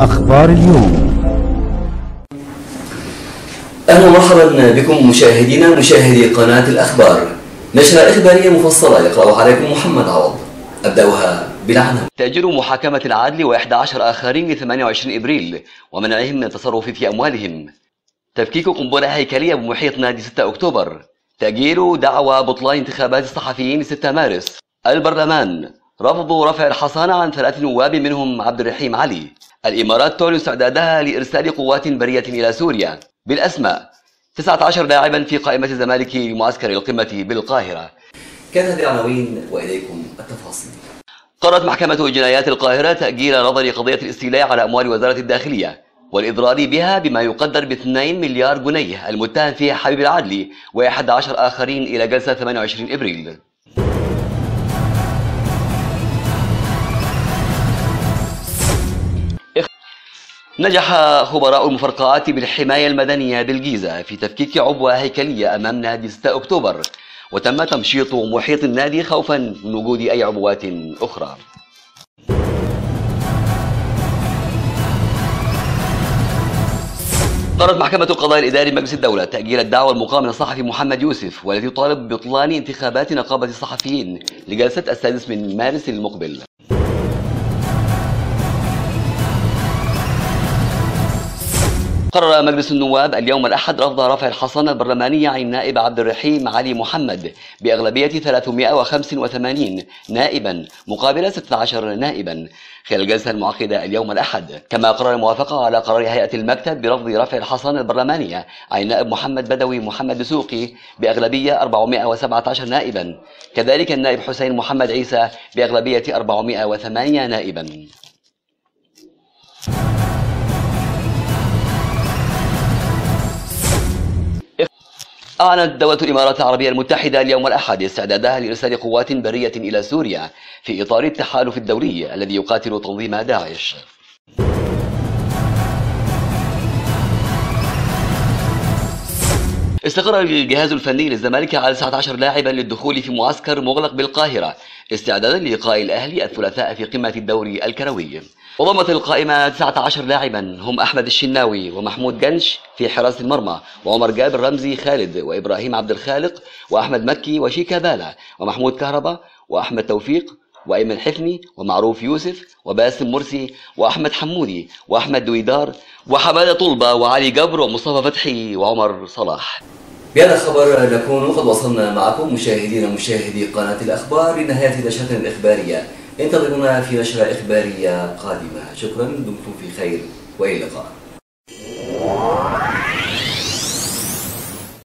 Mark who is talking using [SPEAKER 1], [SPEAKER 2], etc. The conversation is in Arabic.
[SPEAKER 1] أخبار اليوم.
[SPEAKER 2] أهلا ومرحبا بكم مشاهدينا مشاهدي قناة الأخبار. نشرة إخبارية مفصلة يقرأها عليكم محمد عوض. أبدأها بالعناوين. تأجيل محاكمة العدل و11 آخرين ل 28 إبريل ومنعهم من التصرف في أموالهم. تفكيك قنبلة هيكلية بمحيط نادي 6 أكتوبر. تأجيل دعوى بطلان انتخابات الصحفيين 6 مارس. البرلمان. رفض رفع الحصانة عن ثلاث نواب منهم عبد الرحيم علي. الإمارات تعلن استعدادها لإرسال قوات برية إلى سوريا. بالأسماء 19 لاعبا في قائمة الزمالك لمعسكر القمة بالقاهرة. كانت العناوين وإليكم التفاصيل. قررت محكمة جنايات القاهرة تأجيل نظر قضية الاستيلاء على أموال وزارة الداخلية والإضرار بها بما يقدر ب 2 مليار جنيه المتهم فيها حبيب العدلي و11 آخرين إلى جلسة 28 إبريل. نجح خبراء المفرقعات بالحماية المدنية بالجيزة في تفكيك عبوة هيكلية أمام نادي 6 أكتوبر وتم تمشيط محيط النادي خوفا من وجود أي عبوات أخرى. قررت محكمة القضاء الإداري مجلس الدولة تأجيل الدعوى المقامة من الصحفي محمد يوسف والذي يطالب ببطلان انتخابات نقابة الصحفيين لجلسة السادس من مارس المقبل. قرر مجلس النواب اليوم الأحد رفض رفع الحصانة البرلمانية عن النائب عبد الرحيم علي محمد بأغلبية 385 نائبا مقابل 16 نائبا. خلال الجلسة المعقدة اليوم الأحد كما قرر الموافقة على قرار هيئة المكتب برفض رفع الحصانة البرلمانية عن النائب محمد بدوي محمد دسوقي بأغلبية 417 نائبا. كذلك النائب حسين محمد عيسى بأغلبية 408 نائبا. أعلنت دولة الإمارات العربية المتحدة اليوم الأحد استعدادها لإرسال قوات برية إلى سوريا في إطار التحالف الدولي الذي يقاتل تنظيم داعش. استقر الجهاز الفني للزمالك على 19 لاعبا للدخول في معسكر مغلق بالقاهرة استعدادا للقاء الأهلي الثلاثاء في قمة الدوري الكروي. وضمت القائمة 19 لاعبا هم أحمد الشناوي ومحمود جنش في حراسة المرمى وعمر جابر رمزي خالد وإبراهيم عبد الخالق وأحمد مكي وشيكا بالا ومحمود كهربا وأحمد توفيق وأيمن حفني ومعروف يوسف وباسم مرسي وأحمد حمودي وأحمد دويدار وحمادة طلبة وعلي جبر ومصطفى فتحي وعمر صلاح. بهذا الخبر نكون قد وصلنا معكم مشاهدينا مشاهدي قناة الأخبار لنهاية نشرتنا الإخبارية. انتظرونا في نشرة إخبارية قادمة. شكرا دمتم في خير وإلى اللقاء.